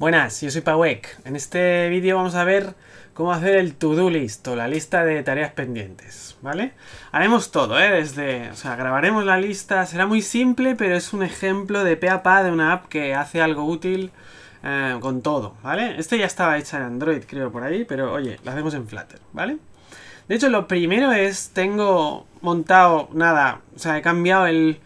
Buenas, yo soy Pawek. En este vídeo vamos a ver cómo hacer el to-do list o la lista de tareas pendientes, ¿vale? Haremos todo, ¿eh? Desde, o sea, grabaremos la lista, será muy simple, pero es un ejemplo de pe a pa de una app que hace algo útil eh, con todo, ¿vale? Este ya estaba hecha en Android, creo, por ahí, pero oye, lo hacemos en Flutter, ¿vale? De hecho, lo primero es, tengo montado, nada, o sea, he cambiado el,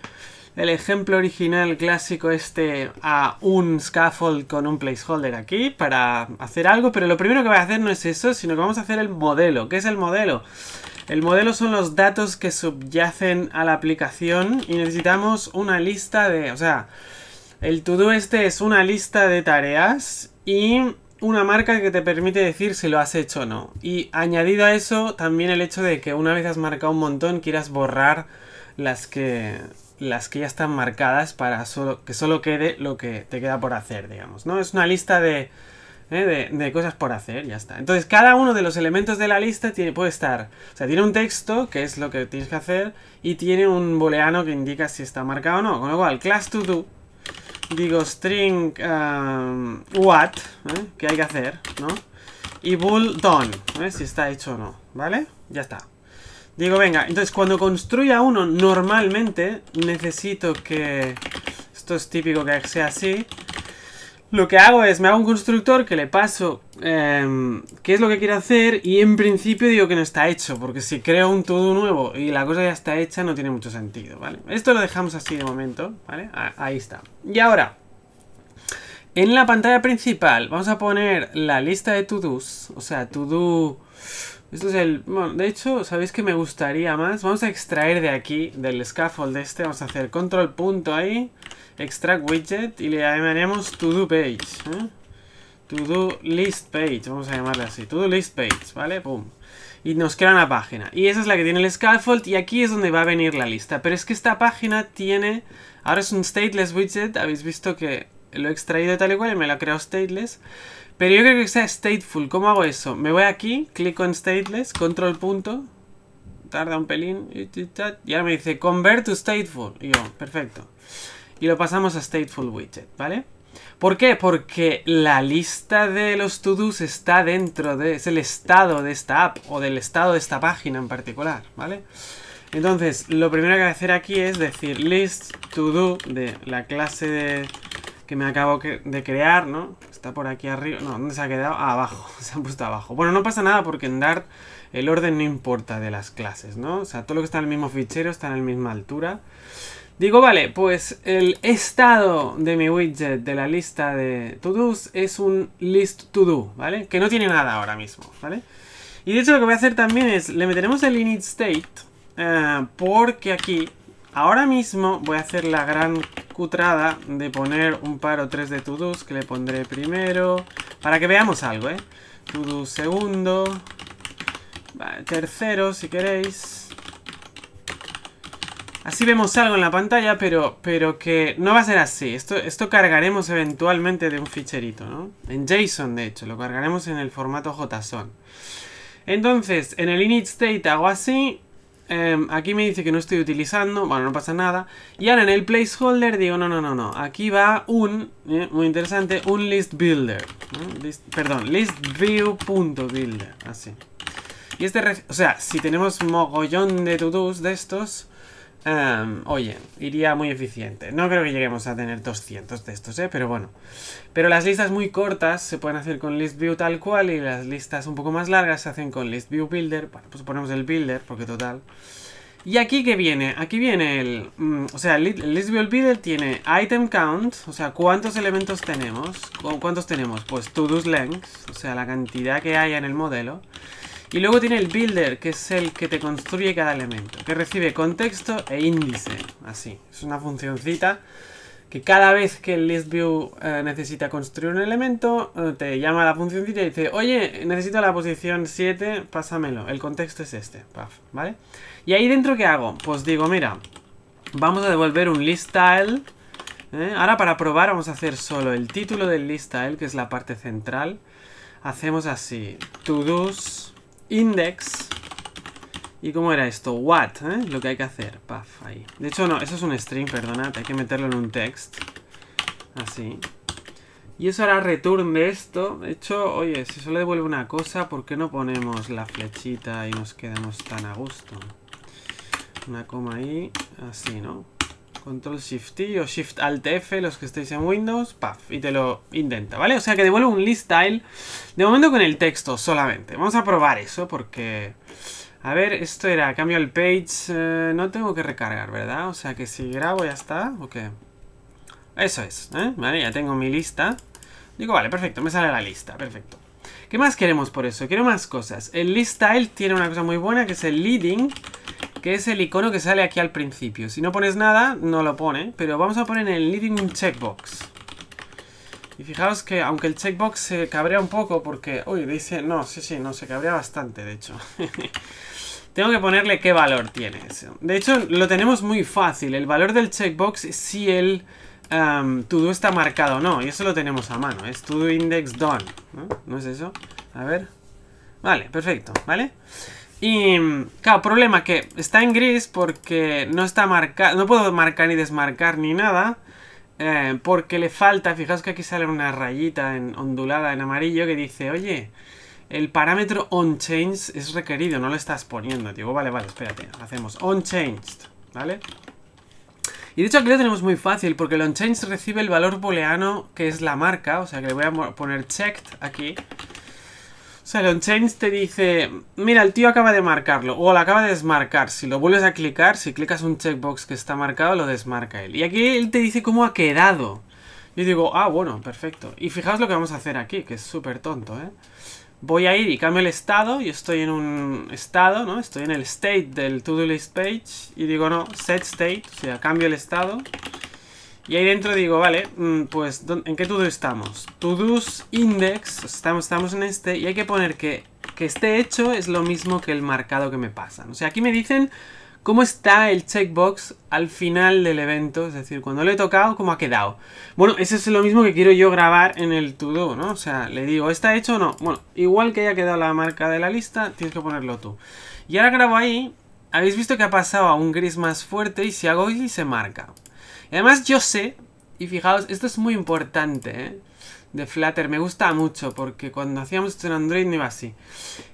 el ejemplo original clásico este a un scaffold con un placeholder aquí para hacer algo, pero lo primero que voy a hacer no es eso, sino que vamos a hacer el modelo. ¿Qué es el modelo? El modelo son los datos que subyacen a la aplicación y necesitamos una lista de, o sea, el to-do este es una lista de tareas y una marca que te permite decir si lo has hecho o no. Y añadido a eso, también el hecho de que una vez has marcado un montón, quieras borrar las que las que ya están marcadas para solo, que solo quede lo que te queda por hacer, digamos, ¿no? Es una lista de, ¿eh? de, cosas por hacer, ya está. Entonces, cada uno de los elementos de la lista tiene, puede estar, o sea, tiene un texto, que es lo que tienes que hacer, y tiene un booleano que indica si está marcado o no. Con lo cual, class to do digo string um, what, ¿eh? que hay que hacer, ¿no? Y bool done, ¿eh? si está hecho o no, ¿vale? Ya está. Digo, venga, entonces cuando construya uno, normalmente necesito que... Esto es típico que sea así. Lo que hago es, me hago un constructor que le paso em, qué es lo que quiero hacer y en principio digo que no está hecho, porque si creo un todo nuevo y la cosa ya está hecha no tiene mucho sentido, ¿vale? Esto lo dejamos así de momento, ¿vale? Ahí está. Y ahora, en la pantalla principal vamos a poner la lista de to-dos, o sea, to-do... Esto es el... Bueno, de hecho, ¿sabéis que me gustaría más? Vamos a extraer de aquí, del scaffold este, vamos a hacer control punto ahí extract widget y le llamaremos to do page. ¿eh? To do list page, vamos a llamarle así. To do list page, ¿vale? Pum. Y nos queda una página. Y esa es la que tiene el scaffold y aquí es donde va a venir la lista. Pero es que esta página tiene... Ahora es un stateless widget, habéis visto que lo he extraído tal y cual y me lo ha creado stateless. Pero yo creo que sea stateful. ¿Cómo hago eso? Me voy aquí, clico en stateless, control punto. Tarda un pelín. Y ahora me dice convert to stateful. Y yo, perfecto y lo pasamos a Stateful Widget, ¿vale? ¿Por qué? Porque la lista de los to-dos está dentro de... es el estado de esta app o del estado de esta página en particular, ¿vale? Entonces, lo primero que voy a hacer aquí es decir list to do de la clase que me acabo de crear, ¿no? Está por aquí arriba. No, ¿dónde se ha quedado? Ah, abajo. Se ha puesto abajo. Bueno, no pasa nada porque en Dart el orden no importa de las clases, ¿no? O sea, todo lo que está en el mismo fichero está en la misma altura. Digo, vale, pues el estado de mi widget de la lista de to-dos es un list to-do, ¿vale? Que no tiene nada ahora mismo, ¿vale? Y de hecho lo que voy a hacer también es, le meteremos el init state, eh, porque aquí, ahora mismo voy a hacer la gran cutrada de poner un par o tres de to-dos que le pondré primero, para que veamos algo, ¿eh? To-do segundo, tercero si queréis, Así vemos algo en la pantalla, pero, pero que no va a ser así. Esto, esto cargaremos eventualmente de un ficherito, ¿no? En JSON, de hecho, lo cargaremos en el formato JSON. Entonces, en el init state hago así. Em, aquí me dice que no estoy utilizando, bueno, no pasa nada. Y ahora en el placeholder digo, no, no, no, no. Aquí va un, eh, muy interesante, un list builder. perdón, listView.builder, así. Y este, o sea, si tenemos mogollón de to-dos de estos oye, iría muy eficiente. No creo que lleguemos a tener 200 de estos, ¿eh? Pero bueno. Pero las listas muy cortas se pueden hacer con list view tal cual y las listas un poco más largas se hacen con list view builder. Bueno, pues ponemos el builder porque total. Y aquí que viene, aquí viene el, mm, o sea, el list view builder tiene item count, o sea, cuántos elementos tenemos, cuántos tenemos, pues to do length, o sea, la cantidad que haya en el modelo. Y luego tiene el builder, que es el que te construye cada elemento, que recibe contexto e índice, así. Es una funcioncita que cada vez que el ListView eh, necesita construir un elemento, eh, te llama la funcioncita y dice, oye, necesito la posición 7, pásamelo. El contexto es este, ¿vale? Y ahí dentro, ¿qué hago? Pues digo, mira, vamos a devolver un liststyle. ¿eh? Ahora para probar vamos a hacer solo el título del liststyle, que es la parte central. Hacemos así, to-dos index. ¿Y cómo era esto? What, ¿eh? Lo que hay que hacer. Paf, ahí. De hecho, no, eso es un string, perdonad. Hay que meterlo en un text. Así. Y eso hará return de esto. De hecho, oye, si solo devuelve una cosa, ¿por qué no ponemos la flechita y nos quedamos tan a gusto? Una coma ahí, así, ¿no? Control Shift T o Shift Alt F, los que estéis en Windows, paf, y te lo intenta, ¿vale? O sea que devuelve un list style, de momento con el texto solamente. Vamos a probar eso porque... A ver, esto era, cambio el page, eh, no tengo que recargar, ¿verdad? O sea que si grabo ya está, ¿o? Eso es, ¿eh? Vale, ya tengo mi lista. Digo, vale, perfecto, me sale la lista, perfecto. ¿Qué más queremos por eso? Quiero más cosas. El list style tiene una cosa muy buena que es el leading que es el icono que sale aquí al principio. Si no pones nada, no lo pone, pero vamos a poner el leading checkbox. Y fijaos que aunque el checkbox se cabrea un poco porque... Uy, dice... No, sí, sí, no, se cabrea bastante, de hecho. Tengo que ponerle qué valor tiene eso. De hecho, lo tenemos muy fácil. El valor del checkbox es si el um, todo está marcado o no. Y eso lo tenemos a mano. Es todo index done. ¿No es eso? A ver. Vale, perfecto. ¿Vale? Y, claro, problema que está en gris porque no está marcado, no puedo marcar ni desmarcar ni nada. Eh, porque le falta, fijaos que aquí sale una rayita ondulada en amarillo que dice, oye, el parámetro onChanged es requerido, no lo estás poniendo. Digo, vale, vale, espérate, hacemos onChanged, ¿vale? Y de hecho aquí lo tenemos muy fácil porque el onChanged recibe el valor booleano que es la marca, o sea que le voy a poner checked aquí. El onChange te dice, mira, el tío acaba de marcarlo, o lo acaba de desmarcar. Si lo vuelves a clicar, si clicas un checkbox que está marcado, lo desmarca él. Y aquí él te dice cómo ha quedado. Yo digo, ah, bueno, perfecto. Y fijaos lo que vamos a hacer aquí, que es súper tonto, ¿eh? Voy a ir y cambio el estado, y estoy en un estado, ¿no? Estoy en el state del to-do list page, y digo, no, set state, o sea, cambio el estado. Y ahí dentro digo, vale, mm, pues ¿en qué todo estamos? Todos index, estamos, estamos en este y hay que poner que, que esté hecho es lo mismo que el marcado que me pasan. O sea, aquí me dicen cómo está el checkbox al final del evento, es decir, cuando lo he tocado, cómo ha quedado. Bueno, eso es lo mismo que quiero yo grabar en el todo, ¿no? O sea, le digo, ¿está hecho o no? Bueno, igual que haya quedado la marca de la lista, tienes que ponerlo tú. Y ahora grabo ahí, habéis visto que ha pasado a un gris más fuerte y si hago y se marca además yo sé, y fijaos, esto es muy importante, ¿eh? De Flutter, me gusta mucho porque cuando hacíamos esto en Android no iba así.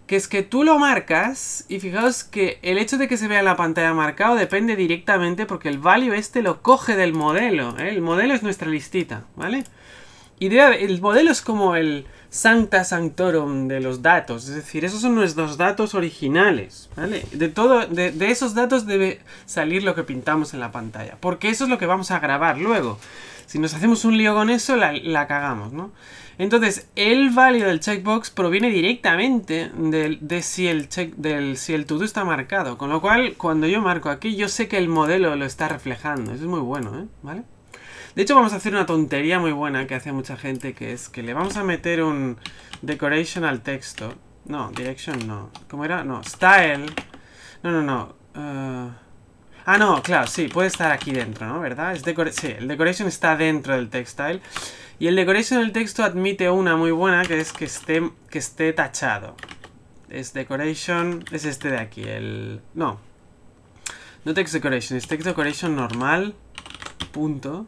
Que es que tú lo marcas y fijaos que el hecho de que se vea en la pantalla marcado depende directamente porque el value este lo coge del modelo. ¿eh? El modelo es nuestra listita, ¿vale? Y el modelo es como el sancta sanctorum de los datos. Es decir, esos son nuestros datos originales. ¿vale? De, todo, de, esos datos debe salir lo que pintamos en la pantalla. Porque eso es lo que vamos a grabar luego. Si nos hacemos un lío con eso, la, cagamos, ¿no? Entonces, el value del checkbox proviene directamente de, si el check, del si el todo está marcado. Con lo cual, cuando yo marco aquí, yo sé que el modelo lo está reflejando. Eso es muy bueno, ¿eh? ¿Vale? De hecho, vamos a hacer una tontería muy buena que hace mucha gente, que es que le vamos a meter un decoration al texto. No, direction no. ¿Cómo era? No, style. No, no, no. Uh, ah, no, claro, sí, puede estar aquí dentro, ¿no? ¿Verdad? Sí, el decoration está dentro del textile. Y el decoration del texto admite una muy buena, que es que esté, que esté tachado. Es decoration, es este de aquí, el... No. No text decoration, es text decoration normal. Punto.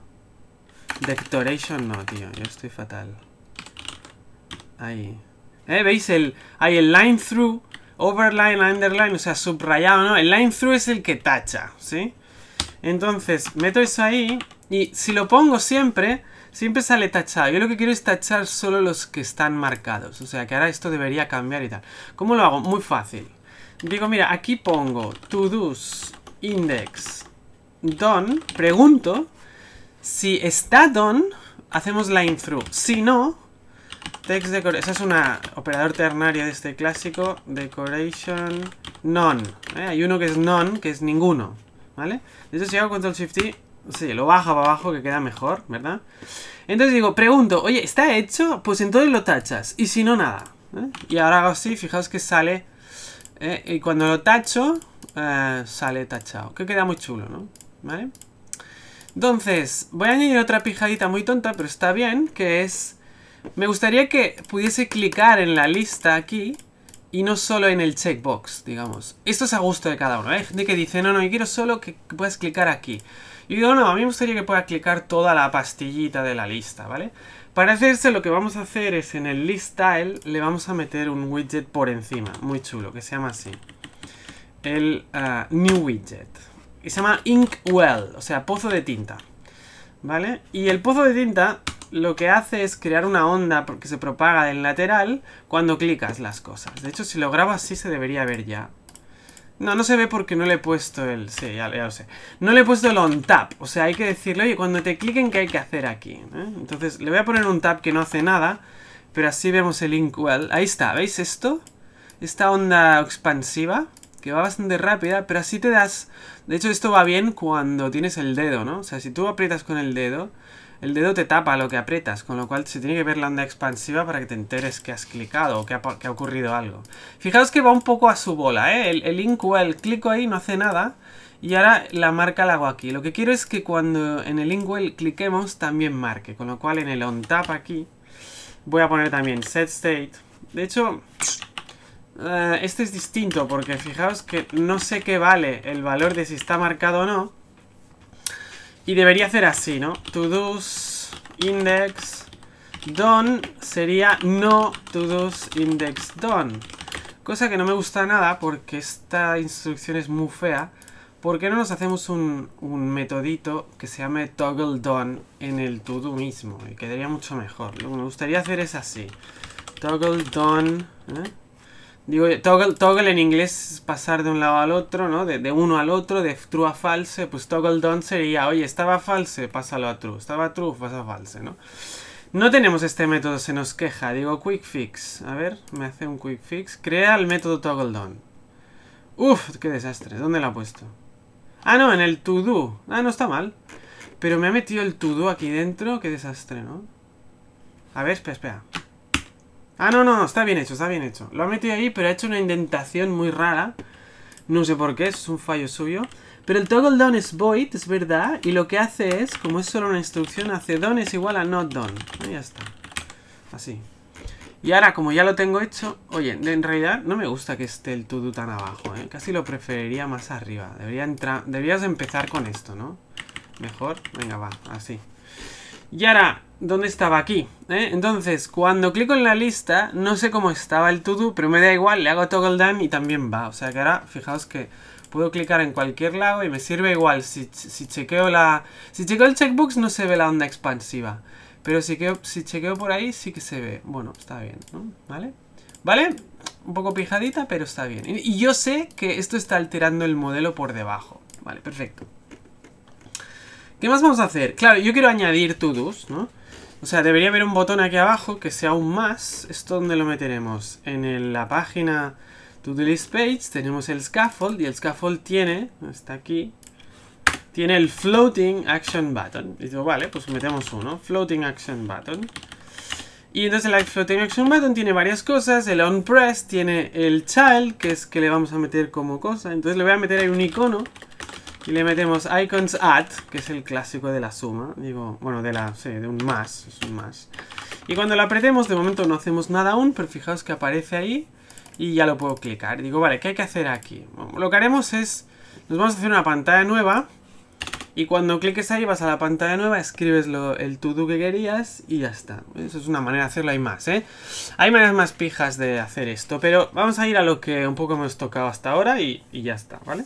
Decoration no, tío. Yo estoy fatal. Ahí. ¿Eh? ¿Veis? El, hay el line through, overline, underline, o sea, subrayado, ¿no? El line through es el que tacha, ¿sí? Entonces, meto eso ahí y si lo pongo siempre, siempre sale tachado. Yo lo que quiero es tachar solo los que están marcados. O sea, que ahora esto debería cambiar y tal. ¿Cómo lo hago? Muy fácil. Digo, mira, aquí pongo todos index done, pregunto si está done, hacemos line through. Si no, text decoration. Ese es un operador ternario de este clásico. Decoration none. ¿eh? Hay uno que es none, que es ninguno. ¿Vale? De hecho, si hago control shift T, sí, lo bajo para abajo que queda mejor, ¿verdad? Entonces digo, pregunto, oye, ¿está hecho? Pues entonces lo tachas. Y si no, nada. ¿eh? Y ahora hago así, fijaos que sale. ¿eh? Y cuando lo tacho, sale tachado. Que queda muy chulo, ¿no? ¿Vale? Entonces, voy a añadir otra pijadita muy tonta, pero está bien, que es... Me gustaría que pudiese clicar en la lista aquí y no solo en el checkbox, digamos. Esto es a gusto de cada uno, ¿eh? De que dice, no, no, yo quiero solo que puedas clicar aquí. Y digo, no, a mí me gustaría que pueda clicar toda la pastillita de la lista, ¿vale? Para hacerse lo que vamos a hacer es en el list style le vamos a meter un widget por encima, muy chulo, que se llama así. El ah, new widget. Y se llama Inkwell, o sea, pozo de tinta. ¿Vale? Y el pozo de tinta lo que hace es crear una onda que se propaga del lateral cuando clicas las cosas. De hecho, si lo grabo así se debería ver ya. No, no se ve porque no le he puesto el... Sí, ya, lo sé. No le he puesto el on tap. O sea, hay que decirle, oye, cuando te cliquen, ¿qué hay que hacer aquí? ¿eh? Entonces, le voy a poner un tap que no hace nada. Pero así vemos el inkwell. Ahí está, ¿veis esto? Esta onda expansiva, que va bastante rápida, pero así te das... De hecho, esto va bien cuando tienes el dedo, ¿no? O sea, si tú aprietas con el dedo el dedo te tapa lo que aprietas, con lo cual se tiene que ver la onda expansiva para que te enteres que has clicado o que ha, ocurrido algo. Fijaos que va un poco a su bola, ¿eh? El, el Inkwell, clico ahí, no hace nada. Y ahora la marca la hago aquí. Lo que quiero es que cuando en el Inkwell cliquemos también marque. Con lo cual en el OnTap aquí voy a poner también Set State. De hecho, eh, este es distinto porque fijaos que no sé qué vale el valor de si está marcado o no. Y debería hacer así, ¿no? To-dos index done sería no to-dos index done. Cosa que no me gusta nada porque esta instrucción es muy fea. ¿Por qué no nos hacemos un, un metodito que se llame toggle done en el to-do mismo? Y quedaría mucho mejor. Lo que me gustaría hacer es así. Toggle done... ¿eh? Digo, toggle, toggle en inglés es pasar de un lado al otro, ¿no? De, uno al otro, de true a false. Pues toggle done sería, oye, estaba false, pásalo a true. Estaba true, pasa a false, ¿no? No tenemos este método, se nos queja. Digo, quick fix. A ver, me hace un quick fix. Crea el método toggle done. Uf, qué desastre. ¿Dónde lo ha puesto? Ah, no, en el to do. Ah, no está mal. Pero me ha metido el to do aquí dentro. Qué desastre, ¿no? A ver, espera, espera. Ah, no, no, está bien hecho, está bien hecho. Lo ha metido ahí, pero ha hecho una indentación muy rara. No sé por qué, es un fallo suyo. Pero el toggle done es void, es verdad. Y lo que hace es, como es solo una instrucción, hace done es igual a not done. Ahí ya está. Así. Y ahora, como ya lo tengo hecho... Oye, en realidad no me gusta que esté el to tan abajo, ¿eh? Casi lo preferiría más arriba. Debería entrar... Deberías empezar con esto, ¿no? Mejor. Venga, va. Así. Y ahora, ¿dónde estaba aquí? ¿Eh? Entonces, cuando clico en la lista, no sé cómo estaba el to-do, pero me da igual, le hago toggle done y también va. O sea que ahora, fijaos que puedo clicar en cualquier lado y me sirve igual. Si, chequeo la... Si chequeo el checkbox no se ve la onda expansiva. Pero si, si chequeo por ahí sí que se ve. Bueno, está bien, ¿no? ¿Vale? ¿Vale? Un poco pijadita, pero está bien. y yo sé que esto está alterando el modelo por debajo. Vale, perfecto. ¿Qué más vamos a hacer? Claro, yo quiero añadir to-dos, ¿no? O sea, debería haber un botón aquí abajo que sea un más. ¿Esto dónde lo meteremos? En la página To-Do List Page tenemos el scaffold y el scaffold tiene, está aquí, tiene el Floating Action Button. Y digo, vale, pues metemos uno, Floating Action Button. Y entonces el Floating Action Button tiene varias cosas. El On Press tiene el Child, que es que le vamos a meter como cosa. Entonces le voy a meter ahí un icono y le metemos icons add, que es el clásico de la suma. Digo, bueno, de la, sí, de un más, un más. Y cuando lo apretemos, de momento no hacemos nada aún, pero fijaos que aparece ahí y ya lo puedo clicar. Digo, vale, ¿qué hay que hacer aquí? lo que haremos es, nos vamos a hacer una pantalla nueva y cuando cliques ahí vas a la pantalla nueva, escribes lo, el to-do que querías y ya está. Eso es una manera de hacerlo, hay más, ¿eh? Hay maneras más pijas de hacer esto, pero vamos a ir a lo que un poco hemos tocado hasta ahora y, y ya está, ¿vale?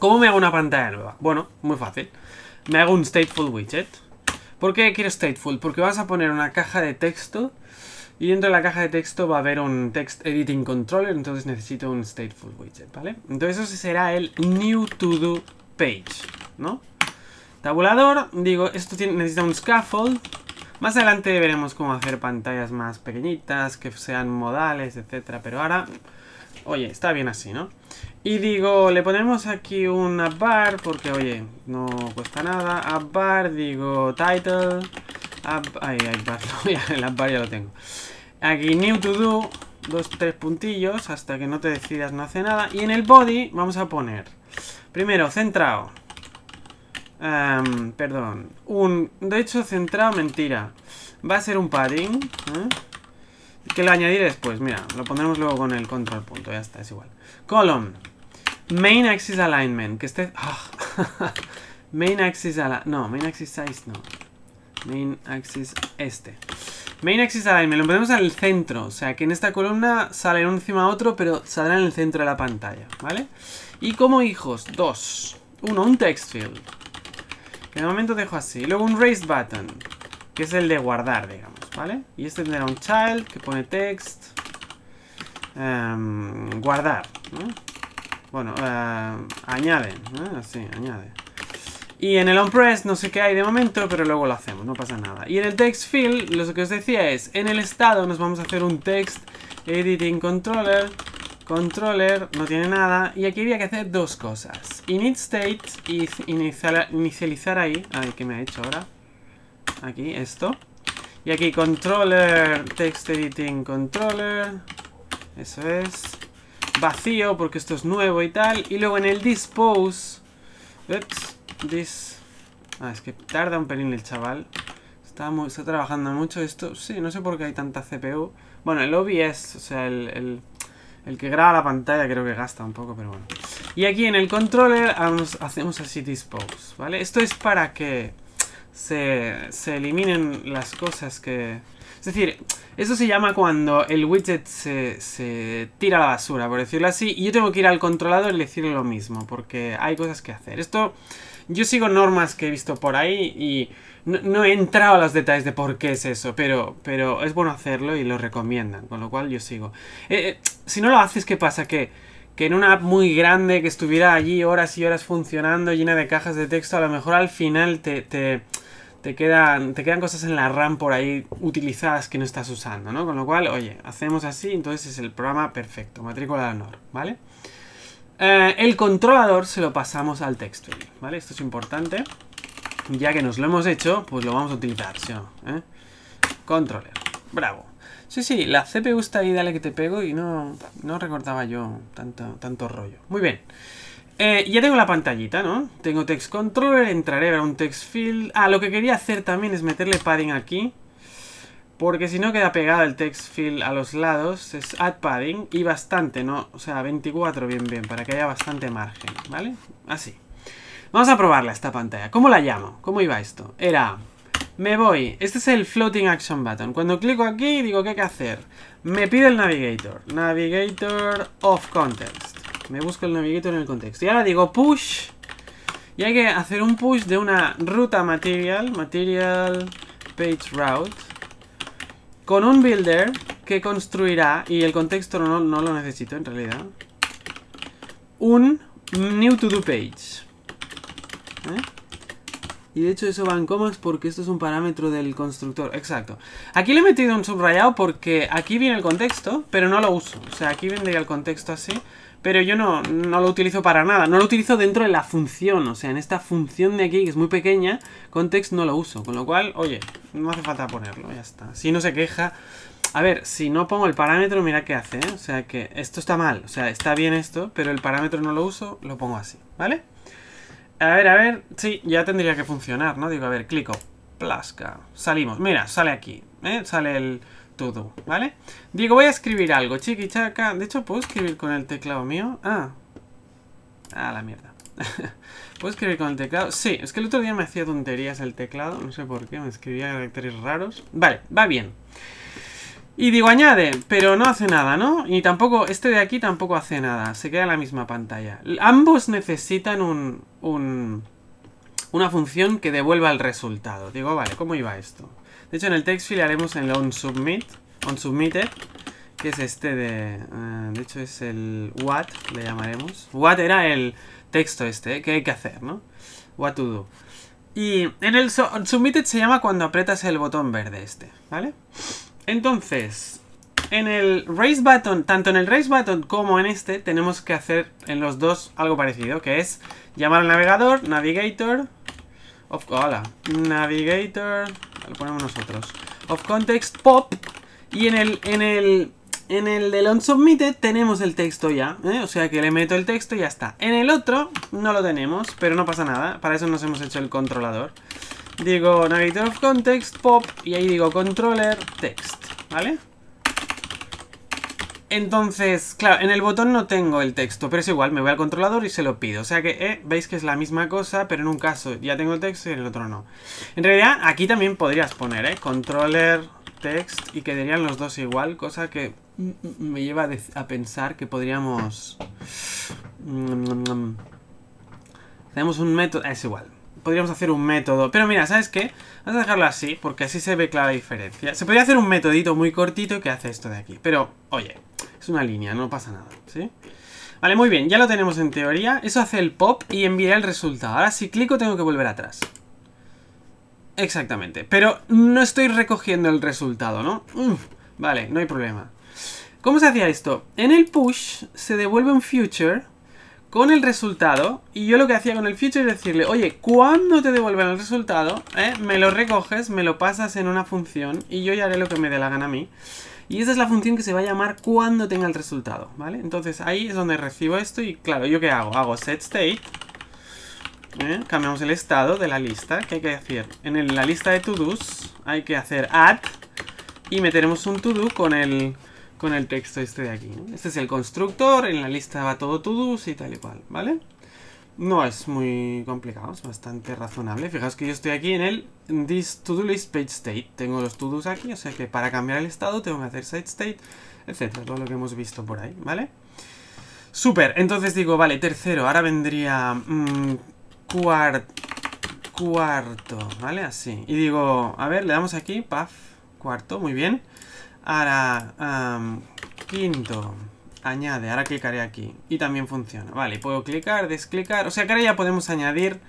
¿Cómo me hago una pantalla nueva? Bueno, muy fácil. Me hago un stateful widget. ¿Por qué quiero stateful? Porque vas a poner una caja de texto y dentro de la caja de texto va a haber un text editing controller, entonces necesito un stateful widget, ¿vale? Entonces eso será el new to do page, ¿no? Tabulador, digo, esto necesita un scaffold. Más adelante veremos cómo hacer pantallas más pequeñitas, que sean modales, etcétera, pero ahora, oye, está bien así, ¿no? Y digo, le ponemos aquí un bar porque, oye, no cuesta nada. bar, digo, title. App, ay, bar, el bar ya lo tengo. Aquí, new to do, dos, tres puntillos, hasta que no te decidas no hace nada. Y en el body vamos a poner, primero, centrado. Em, perdón, un, de hecho, centrado, mentira. Va a ser un padding, ¿eh? Que lo añadiré después, mira, lo pondremos luego con el control punto, ya está, es igual. Column. Main axis alignment, que esté... Ah, main axis alignment... No, main axis size no. Main axis este. Main axis alignment, lo ponemos al centro. O sea que en esta columna sale uno encima de otro, pero saldrá en el centro de la pantalla, ¿vale? Y como hijos, dos. Uno, un text field. De momento dejo así. Luego un raised button, que es el de guardar, digamos, ¿vale? Y este tendrá un child que pone text. Em, guardar, ¿no? Bueno, uh, añade, ¿no? Añade. Y en el onPress no sé qué hay de momento, pero luego lo hacemos, no pasa nada. Y en el text field, lo que os decía es, en el estado nos vamos a hacer un text editing controller, controller, no tiene nada. Y aquí había que hacer dos cosas. Init state y inicializar ahí, a ver qué me ha hecho ahora. Aquí, esto. Y aquí controller, text editing controller. Eso es. Vacío, porque esto es nuevo y tal. Y luego en el dispose... Ups, This... Ah, es que tarda un pelín el chaval. Está, trabajando mucho esto. Sí, no sé por qué hay tanta CPU. Bueno, el OBS, o sea, el, el, que graba la pantalla creo que gasta un poco, pero bueno. Y aquí en el controller hacemos así dispose, ¿vale? Esto es para que se, se eliminen las cosas que... Es decir, eso se llama cuando el widget se, se, tira a la basura, por decirlo así, y yo tengo que ir al controlador y decirle lo mismo, porque hay cosas que hacer. Esto yo sigo normas que he visto por ahí y no, he entrado a los detalles de por qué es eso, pero, pero es bueno hacerlo y lo recomiendan, con lo cual yo sigo. Eh, eh, si no lo haces, ¿qué pasa? Que, que en una app muy grande que estuviera allí horas y horas funcionando, llena de cajas de texto, a lo mejor al final te, te, te, quedan, te quedan cosas en la RAM por ahí utilizadas que no estás usando, ¿no? Con lo cual, oye, hacemos así, entonces es el programa perfecto, matrícula de honor, ¿vale? Eh, el controlador se lo pasamos al texto, ¿vale? Esto es importante. Ya que nos lo hemos hecho, pues lo vamos a utilizar, ¿sí no? ¿Eh? Controller. Bravo. Sí, sí, la CPU está ahí, dale que te pego y no, no recordaba yo tanto, tanto rollo. Muy bien. Eh, ya tengo la pantallita, ¿no? Tengo text controller, entraré a un text field. Ah, lo que quería hacer también es meterle padding aquí. Porque si no queda pegado el text field a los lados, es add padding y bastante, ¿no? O sea, 24 bien bien, para que haya bastante margen, ¿vale? Así. Vamos a probarla esta pantalla. ¿Cómo la llamo? ¿Cómo iba esto? Era, me voy, este es el floating action button. Cuando clico aquí, digo, ¿qué hay que hacer? Me pide el navigator. Navigator of context. Me busco el navigator en el contexto. Y ahora digo push. Y hay que hacer un push de una ruta material, material page route con un builder que construirá, y el contexto no, lo necesito en realidad, un new to do page. ¿Eh? Y de hecho eso va en comas porque esto es un parámetro del constructor. Exacto. Aquí le he metido un subrayado porque aquí viene el contexto, pero no lo uso. O sea, aquí vendría el contexto así. Pero yo no, no, lo utilizo para nada. No lo utilizo dentro de la función. O sea, en esta función de aquí, que es muy pequeña, context no lo uso. Con lo cual, oye, no hace falta ponerlo, ya está. Si no se queja... A ver, si no pongo el parámetro, mira qué hace, ¿eh? O sea, que esto está mal. O sea, está bien esto, pero el parámetro no lo uso, lo pongo así, ¿vale? A ver, a ver... Sí, ya tendría que funcionar, ¿no? Digo, a ver, clico. Plasca. Salimos. Mira, sale aquí, ¿eh? Sale el todo, ¿vale? Digo, voy a escribir algo, chiquichaca. De hecho, ¿puedo escribir con el teclado mío? Ah. Ah, la mierda. ¿Puedo escribir con el teclado? Sí, es que el otro día me hacía tonterías el teclado. No sé por qué, me escribía caracteres raros. Vale, va bien. Y digo, añade, pero no hace nada, ¿no? Y tampoco, este de aquí tampoco hace nada. Se queda en la misma pantalla. Ambos necesitan un, un, una función que devuelva el resultado. Digo, vale, ¿cómo iba esto? De hecho, en el text field haremos el onSubmit, onSubmitted, que es este de... Eh, de hecho, es el what, le llamaremos. What era el texto este, ¿eh? que hay que hacer, ¿no? What to do. Y en el submitted se llama cuando apretas el botón verde este, ¿vale? Entonces, en el raise button, tanto en el raise button como en este, tenemos que hacer en los dos algo parecido, que es llamar al navegador, navigator, of, hola, navigator, lo ponemos nosotros. Of context pop. Y en el, en el, en el del onSubmitted tenemos el texto ya. ¿eh? O sea que le meto el texto y ya está. En el otro no lo tenemos, pero no pasa nada. Para eso nos hemos hecho el controlador. Digo navigator of context pop y ahí digo controller text. ¿Vale? Entonces, claro, en el botón no tengo el texto, pero es igual, me voy al controlador y se lo pido. O sea que, eh, veis que es la misma cosa, pero en un caso ya tengo el texto y en el otro no. En realidad, aquí también podrías poner, ¿eh? Controller, text, y quedarían los dos igual, cosa que me lleva a, pensar que podríamos... Hacemos un método... Es igual. Podríamos hacer un método. Pero mira, ¿sabes qué? Vamos a dejarlo así, porque así se ve clara la diferencia. Se podría hacer un metodito muy cortito que hace esto de aquí. Pero, oye, es una línea, no pasa nada, ¿sí? Vale, muy bien, ya lo tenemos en teoría. Eso hace el pop y enviará el resultado. Ahora si clico tengo que volver atrás. Exactamente. Pero no estoy recogiendo el resultado, ¿no? vale, no hay problema. ¿Cómo se hacía esto? En el push se devuelve un future con el resultado y yo lo que hacía con el future es decirle, oye, cuando te devuelvan el resultado, eh, me lo recoges, me lo pasas en una función y yo ya haré lo que me dé la gana a mí. Y esa es la función que se va a llamar cuando tenga el resultado, ¿vale? Entonces ahí es donde recibo esto y claro, ¿yo qué hago? Hago set state, ¿eh? cambiamos el estado de la lista, ¿qué hay que hacer? En la lista de to-dos hay que hacer add y meteremos un to-do con el con el texto este de aquí. Este es el constructor, en la lista va todo todos y tal y cual, ¿vale? No es muy complicado, es bastante razonable. Fijaos que yo estoy aquí en el this to-do list page state. Tengo los to-dos aquí, o sea que para cambiar el estado tengo que hacer set state, etcétera, todo lo que hemos visto por ahí, ¿vale? Súper, entonces digo, vale, tercero, ahora vendría mmm, cuarto, ¿vale? Así. Y digo, a ver, le damos aquí, paf, cuarto, muy bien. Ahora, quinto, añade, ahora clicaré aquí y también funciona. Vale, puedo clicar, desclicar, o sea que ahora ya podemos añadir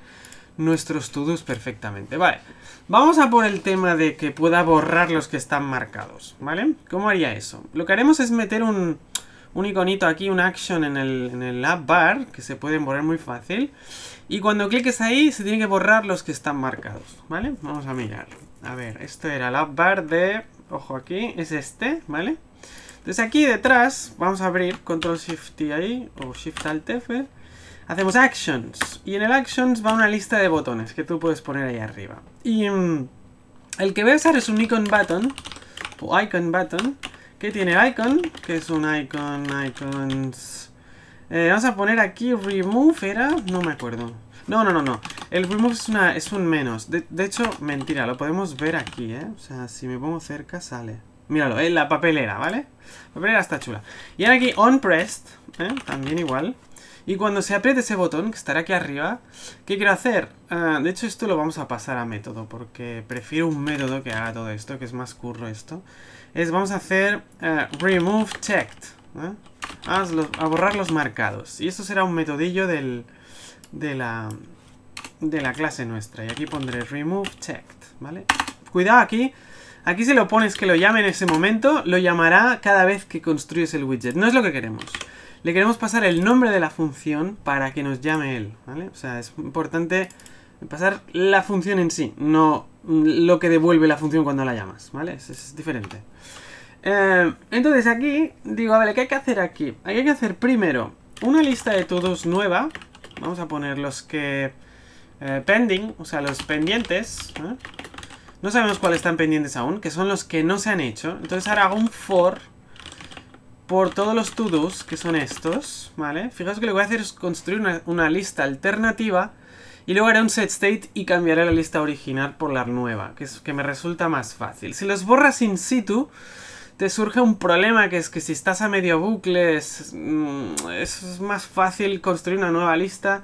nuestros to-dos perfectamente. Vale, vamos a por el tema de que pueda borrar los que están marcados, ¿vale? ¿Cómo haría eso? Lo que haremos es meter un, un iconito aquí, un action en el, en el app bar, que se pueden borrar muy fácil. Y cuando cliques ahí, se tiene que borrar los que están marcados, ¿vale? Vamos a mirar. A ver, esto era el app bar de ojo aquí, es este, ¿vale? Entonces aquí detrás, vamos a abrir Control Shift T ahí, o Shift Alt F, hacemos Actions, y en el Actions va una lista de botones que tú puedes poner ahí arriba. Y mm, el que voy a usar es un Icon Button, o Icon Button, que tiene Icon, que es un Icon, Icons... Eh, vamos a poner aquí Remove, ¿era? No me acuerdo. No, no, no, no. El remove es, un menos. De, hecho, mentira, lo podemos ver aquí, ¿eh? O sea, si me pongo cerca sale. Míralo, en la papelera, ¿vale? La papelera está chula. Y ahora aquí on pressed, ¿eh? También igual. Y cuando se apriete ese botón, que estará aquí arriba, ¿qué quiero hacer? Ah, de hecho, esto lo vamos a pasar a método, porque prefiero un método que haga todo esto, que es más curro esto. Es, vamos a hacer uh, remove checked. ¿eh? A borrar los marcados. Y esto será un metodillo del, de la, de la clase nuestra. Y aquí pondré remove checked, ¿vale? Cuidado aquí. Aquí si lo pones que lo llame en ese momento, lo llamará cada vez que construyes el widget. No es lo que queremos. Le queremos pasar el nombre de la función para que nos llame él, ¿vale? O sea, es importante pasar la función en sí, no lo que devuelve la función cuando la llamas, ¿vale? Es, diferente. Eh, entonces aquí, digo, a ver, ¿qué hay que hacer aquí? Hay que hacer primero una lista de todos nueva, Vamos a poner los que... Eh, pending, o sea, los pendientes. No sabemos cuáles están pendientes aún, que son los que no se han hecho. Entonces ahora hago un for por todos los to-dos, que son estos, ¿vale? Fijaos que lo que voy a hacer es construir una, lista alternativa y luego haré un set state y cambiaré la lista original por la nueva, que, es, que me resulta más fácil. Si los borras in situ, te surge un problema que es que si estás a medio bucle es, mm, más fácil construir una nueva lista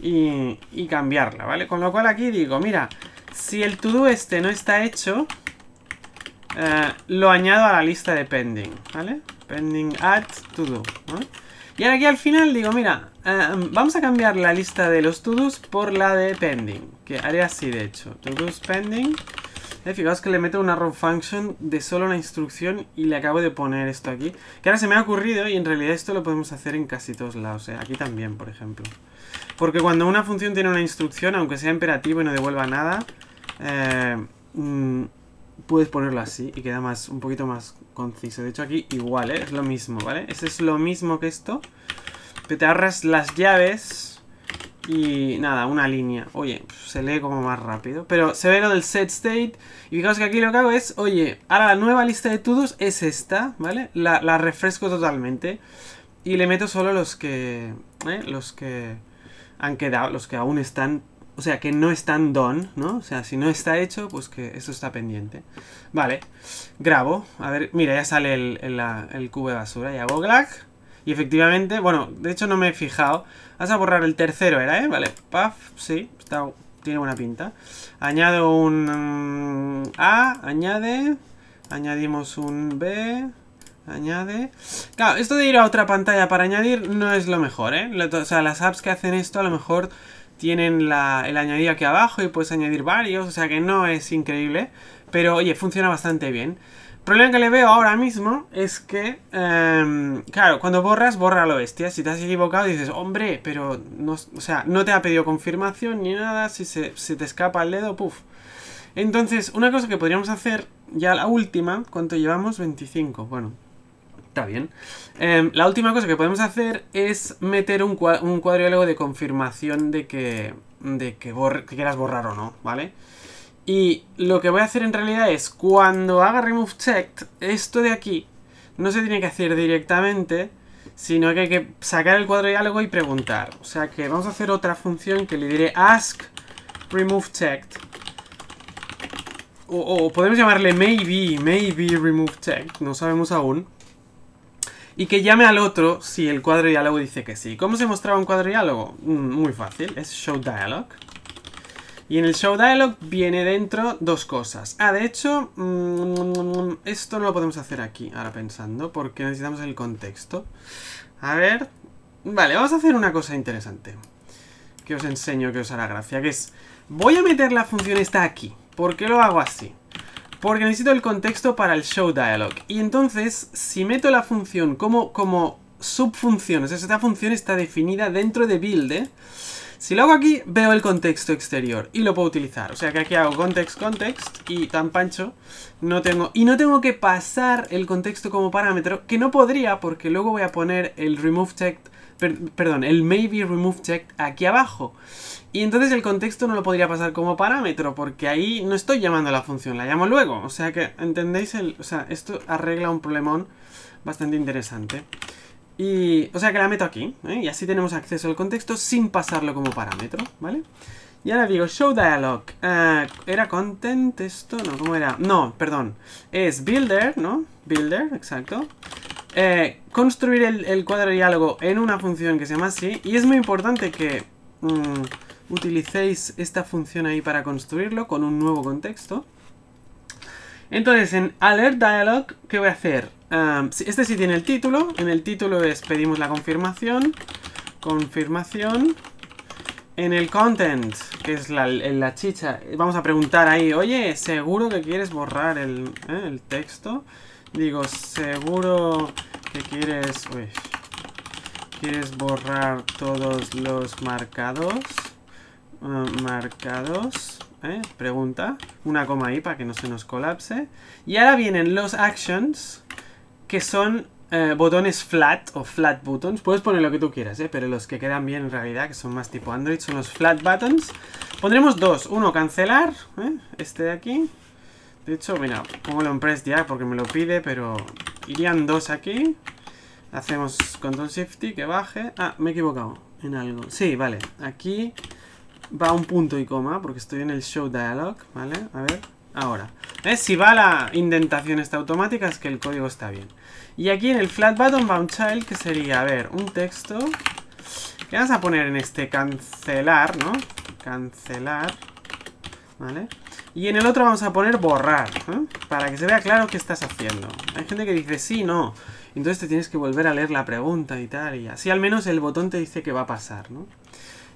y, cambiarla, ¿vale? Con lo cual aquí digo, mira, si el to-do este no está hecho, eh, lo añado a la lista de pending, ¿vale? Pending add to do, Y ahora aquí al final digo, mira, eh, vamos a cambiar la lista de los to-dos por la de pending, que haré así de hecho, to-dos pending eh, fijaos que le meto una run function de solo una instrucción y le acabo de poner esto aquí. Que ahora se me ha ocurrido y en realidad esto lo podemos hacer en casi todos lados. Eh. Aquí también, por ejemplo. Porque cuando una función tiene una instrucción, aunque sea imperativo y no devuelva nada, eh, mm, puedes ponerlo así y queda más un poquito más conciso. De hecho aquí igual, ¿eh? es lo mismo, ¿vale? Ese es lo mismo que esto. Pero te ahorras las llaves Y nada, una línea. Oye, se lee como más rápido. Pero se ve lo del set state. Y fijaos que aquí lo que hago es, oye, ahora la nueva lista de todos es esta, ¿vale? La, refresco totalmente. Y le meto solo los que... ¿eh? Los que han quedado, los que aún están o sea, que no están done, ¿no? O sea, si no está hecho, pues que eso está pendiente. Vale, grabo. A ver, mira, ya sale el, el, cubo de basura. Y hago glag. Y efectivamente, bueno, de hecho no me he fijado. Vas a borrar el tercero, ¿era, eh? Vale, paf, sí, está, tiene buena pinta. Añado un mm, A, añade. Añadimos un B. Añade. Claro, esto de ir a otra pantalla para añadir no es lo mejor, ¿eh? O sea, las apps que hacen esto a lo mejor tienen la, el añadir aquí abajo y puedes añadir varios, o sea que no es increíble, pero oye, funciona bastante bien. El problema que le veo ahora mismo es que, em, claro, cuando borras, borra lo bestia. Si te has equivocado dices, hombre, pero no, o sea, no te ha pedido confirmación ni nada, si se, te escapa el dedo, puff. Entonces, una cosa que podríamos hacer, ya la última, ¿cuánto llevamos? 25, bueno, Está bien. Em, la última cosa que podemos hacer es meter un, un cuadro de confirmación de que, de que, quieras borrar o no, ¿vale? Y lo que voy a hacer en realidad es, cuando haga remove checked, esto de aquí no se tiene que hacer directamente, sino que hay que sacar el cuadro de diálogo y preguntar. O sea que vamos a hacer otra función que le diré ask remove checked. O, podemos llamarle maybe, maybe remove checked, no sabemos aún y que llame al otro si el cuadro diálogo dice que sí. ¿Cómo se mostraba un cuadro diálogo? Mm, muy fácil, es show dialog. Y en el show dialog viene dentro dos cosas. Ah, de hecho, mm, esto no lo podemos hacer aquí, ahora pensando, porque necesitamos el contexto. A ver... Vale, vamos a hacer una cosa interesante. Que os enseño que os hará gracia, que es... Voy a meter la función esta aquí. ¿Por qué lo hago así? Porque necesito el contexto para el show dialog. Y entonces, si meto la función como, como subfunción, o sea, esta función está definida dentro de build, ¿eh? Si lo hago aquí, veo el contexto exterior y lo puedo utilizar. O sea que aquí hago context, context y tan pancho no tengo... Y no tengo que pasar el contexto como parámetro, que no podría porque luego voy a poner el remove checked, perdón, el maybe remove checked aquí abajo. Y entonces el contexto no lo podría pasar como parámetro, porque ahí no estoy llamando a la función, la llamo luego. O sea que, ¿entendéis? El, o sea, esto arregla un problemón bastante interesante. Y, o sea que la meto aquí, ¿eh? y así tenemos acceso al contexto sin pasarlo como parámetro, ¿vale? Y ahora digo, show dialog. Eh, ¿Era content esto? No, ¿cómo era? No, perdón. Es builder, ¿no? Builder, exacto. Eh, construir el, cuadro de diálogo en una función que se llama así. Y es muy importante que... Mm, utilicéis esta función ahí para construirlo con un nuevo contexto. Entonces, en alert dialog, ¿qué voy a hacer? este sí tiene el título. En el título es pedimos la confirmación. Confirmación. En el content, que es la, chicha, vamos a preguntar ahí, oye, ¿seguro que quieres borrar el, eh, el texto? Digo, ¿seguro que quieres... Uy, ¿Quieres borrar todos los marcados? Ah, marcados. ¿Eh? Pregunta. Una coma ahí para que no se nos colapse. Y ahora vienen los actions, que son eh, botones flat o flat buttons. Puedes poner lo que tú quieras, ¿eh? pero los que quedan bien en realidad, que son más tipo Android, son los flat buttons. Pondremos dos. Uno, cancelar. Este de aquí. De hecho, mira, pongo en press ya porque me lo pide, pero irían dos aquí. Hacemos control shift y que baje. Ah, me he equivocado en algo. Sí, vale. Aquí va un punto y coma, porque estoy en el show dialog, ¿vale? A ver, ahora. Si va la indentación esta automática es que el código está bien. Y aquí en el flat button va un child que sería, a ver, un texto. Que vamos a poner en este cancelar, ¿no? Cancelar. ¿Vale? Y en el otro vamos a poner borrar, ¿eh? Para que se vea claro qué estás haciendo. Hay gente que dice sí, no. Entonces te tienes que volver a leer la pregunta y tal. Y así al menos el botón te dice que va a pasar, ¿no?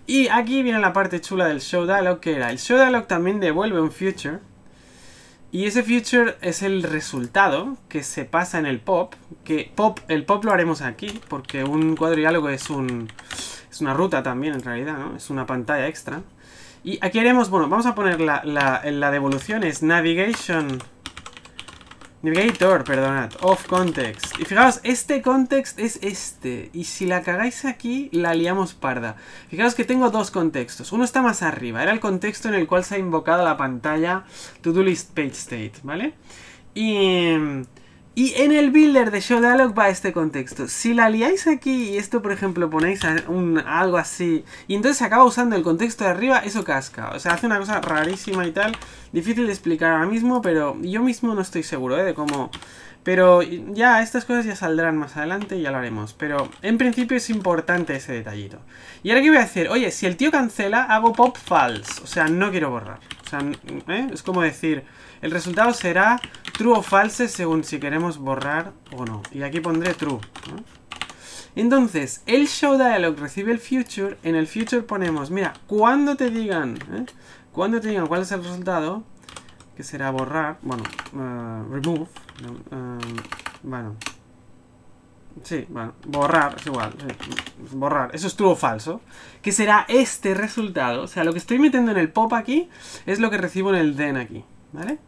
Y aquí viene la parte chula del show dialog, que era el show dialog también devuelve un future. Y ese future es el resultado que se pasa en el pop. Que pop, el pop lo haremos aquí, porque un cuadro diálogo es un es una ruta también en realidad, ¿no? Es una pantalla extra. Y aquí haremos, bueno, vamos a poner la, la, la devolución, es navigation Navigator, perdonad. Off context. Y fijaos, este context es este. Y si la cagáis aquí, la liamos parda. Fijaos que tengo dos contextos. Uno está más arriba. Era el contexto en el cual se ha invocado la pantalla To-Do List Page State, ¿vale? Y... Y en el builder de Show Dialog va este contexto. Si la liáis aquí y esto, por ejemplo, ponéis un, algo así y entonces se acaba usando el contexto de arriba, eso casca. O sea, hace una cosa rarísima y tal. Difícil de explicar ahora mismo, pero yo mismo no estoy seguro ¿eh? de cómo... Pero ya, estas cosas ya saldrán más adelante y ya lo haremos. Pero en principio es importante ese detallito. Y ahora qué voy a hacer, oye, si el tío cancela, hago pop false. O sea, no quiero borrar. O sea, ¿eh? es como decir... El resultado será true o false según si queremos borrar o no. Y aquí pondré true. Entonces, el show dialog recibe el future. En el future ponemos, mira, cuando te digan, ¿eh? cuando te digan cuál es el resultado, que será borrar, bueno, uh, remove, uh, bueno, sí, bueno, borrar, es igual, borrar, eso es true o falso, que será este resultado, o sea, lo que estoy metiendo en el pop aquí es lo que recibo en el then aquí, ¿vale?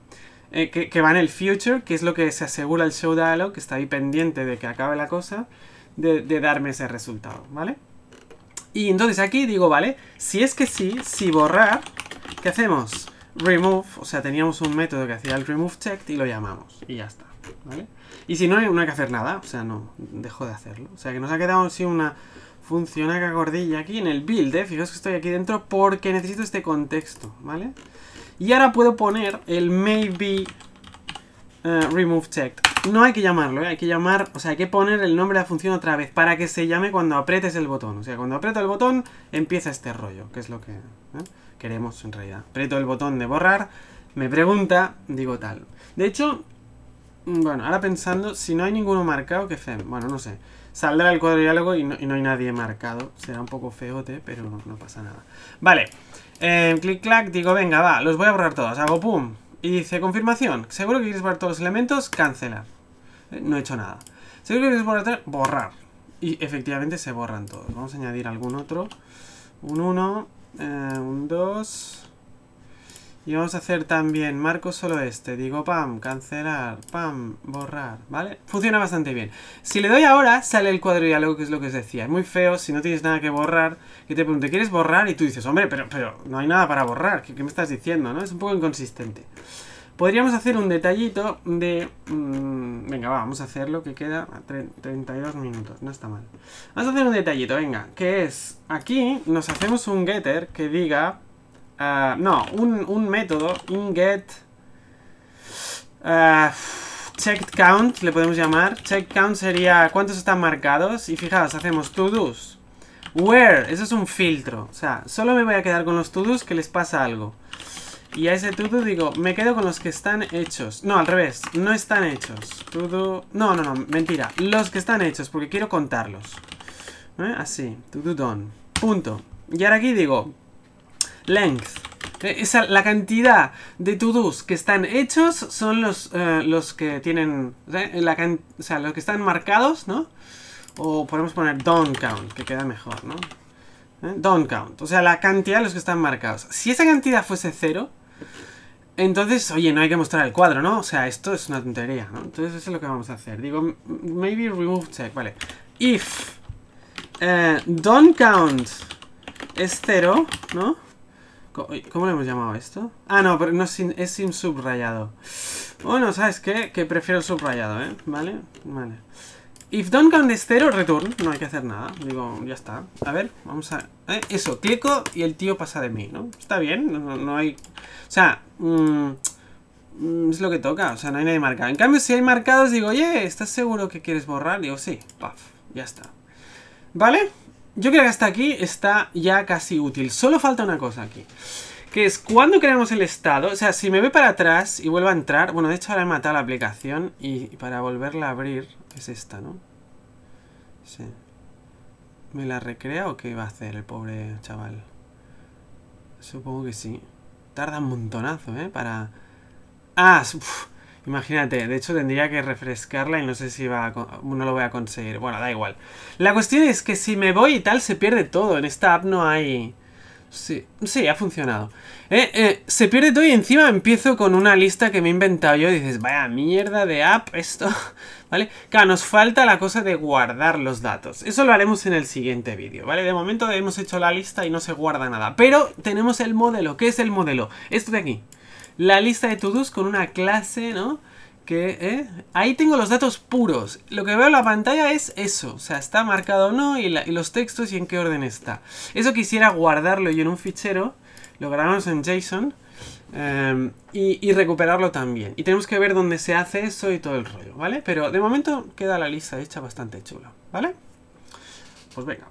Eh, que, va en el future, que es lo que se asegura el show dialog, que está ahí pendiente de que acabe la cosa, de, darme ese resultado, ¿vale? Y entonces aquí digo, vale, si es que sí, si borrar, ¿qué hacemos? Remove, o sea, teníamos un método que hacía el remove checked y lo llamamos, y ya está, ¿vale? Y si no, no hay que hacer nada, o sea, no, dejo de hacerlo. O sea, que nos ha quedado así una función acá gordilla aquí en el build, ¿eh? Fijaos que estoy aquí dentro porque necesito este contexto, ¿vale? Y ahora puedo poner el maybe uh, remove checked. No hay que llamarlo, ¿eh? hay que llamar, o sea, hay que poner el nombre de la función otra vez para que se llame cuando apretes el botón. O sea, cuando aprieto el botón empieza este rollo, que es lo que ¿eh? Queremos en realidad. Aprieto el botón de borrar, me pregunta, digo tal. De hecho, bueno, ahora pensando, si no hay ninguno marcado, ¿qué fe? Bueno, no sé. Saldrá el cuadro diálogo y no, y no hay nadie marcado. Será un poco feote, pero no, no pasa nada. Vale. Eh, clic clac, digo, venga, va, los voy a borrar todos. Hago pum. Y dice, confirmación. Seguro que quieres borrar todos los elementos, cancelar. Eh, no he hecho nada. Seguro que quieres borrar, borrar. Y efectivamente se borran todos. Vamos a añadir algún otro. Un 1, eh, un 2. Y vamos a hacer también marco solo este. Digo pam, cancelar, pam, borrar, ¿vale? Funciona bastante bien. Si le doy ahora, sale el cuadro diálogo, que es lo que os decía. Es muy feo si no tienes nada que borrar. Que te pregunte, ¿quieres borrar? Y tú dices, hombre, pero, pero no hay nada para borrar. ¿Qué, me estás diciendo, no? Es un poco inconsistente. Podríamos hacer un detallito de... Mm, venga, va, vamos a hacerlo, que queda 32 minutos, no está mal. Vamos a hacer un detallito, venga, que es... Aquí nos hacemos un getter que diga Ah, no, un, método, inget uh, checked count, le podemos llamar. Check count sería cuántos están marcados. Y fijaos, hacemos to-dos. Where, eso es un filtro. O sea, solo me voy a quedar con los to-dos que les pasa algo. Y a ese to-do digo, me quedo con los que están hechos. No, al revés, no están hechos. To-do... No, no, no, mentira. Los que están hechos, porque quiero contarlos. ¿Eh? Así, to-do done. Punto. Y ahora aquí digo, length. Eh, esa, la cantidad de to-dos que están hechos son los, eh, los que tienen, o sea, los que están marcados, ¿no? O podemos poner done count, que queda mejor, ¿no? ¿Eh? Don't count, o sea, la cantidad de los que están marcados. Si esa cantidad fuese cero, entonces, oye, no hay que mostrar el cuadro, ¿no? O sea, esto es una tontería, ¿no? Entonces eso es lo que vamos a hacer. Digo, maybe remove check, vale. If don't count es cero, ¿no? ¿Cómo le hemos llamado esto? Ah, no, pero no es sin, es sin subrayado. Bueno, ¿sabes qué? Que prefiero el subrayado, ¿eh? ¿Vale? Vale. If don't count is cero, return. No hay que hacer nada. Digo, ya está. A ver, vamos a... ¿eh? Eso, clico y el tío pasa de mí, ¿no? Está bien, no, hay... O sea, mm, mm, es lo que toca. O sea, no hay nadie marcado. En cambio, si hay marcados, digo, oye, ¿estás seguro que quieres borrar? Digo, sí, paf, ya está. ¿Vale? Yo creo que hasta aquí está ya casi útil. Solo falta una cosa aquí. Que es cuando creamos el estado. O sea, si me voy para atrás y vuelvo a entrar. Bueno, de hecho ahora he matado la aplicación. Y para volverla a abrir es esta, ¿no? Sí. ¿Me la recrea o qué va a hacer el pobre chaval? Supongo que sí. Tarda un montonazo, ¿eh? Para... Ah, Imagínate, de hecho tendría que refrescarla y no sé si va no lo voy a conseguir. Bueno, da igual. La cuestión es que si me voy y tal se pierde todo. En esta app no hay... Sí, sí, ha funcionado. Eh, eh, se pierde todo y encima empiezo con una lista que me he inventado yo y dices, vaya mierda de app esto, ¿vale? Claro, nos falta la cosa de guardar los datos. Eso lo haremos en el siguiente vídeo, ¿vale? De momento hemos hecho la lista y no se guarda nada. Pero tenemos el modelo. ¿Qué es el modelo? Esto de aquí. La lista de to-dos con una clase, ¿no? Que ¿eh? ahí tengo los datos puros. Lo que veo en la pantalla es eso, o sea, está marcado o no y, los textos y en qué orden está. Eso quisiera guardarlo yo en un fichero, lo grabamos en JSON em, y, recuperarlo también. Y tenemos que ver dónde se hace eso y todo el rollo, ¿vale? Pero de momento queda la lista hecha bastante chula, ¿vale? Pues venga.